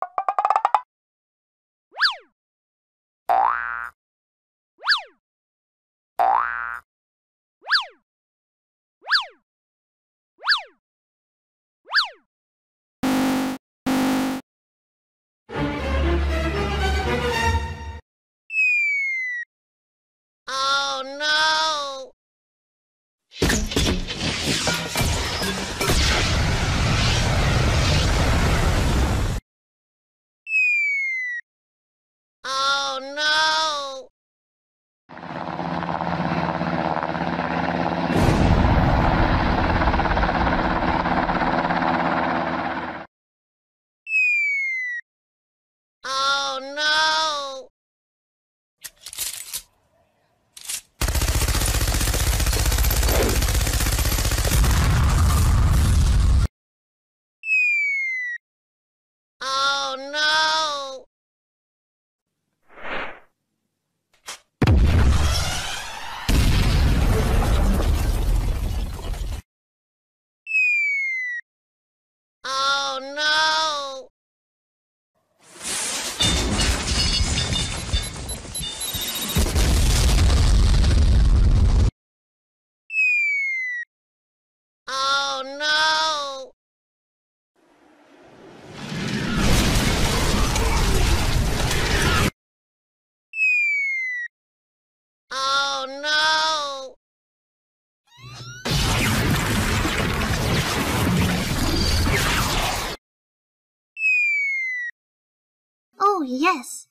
Oh Oh, yes.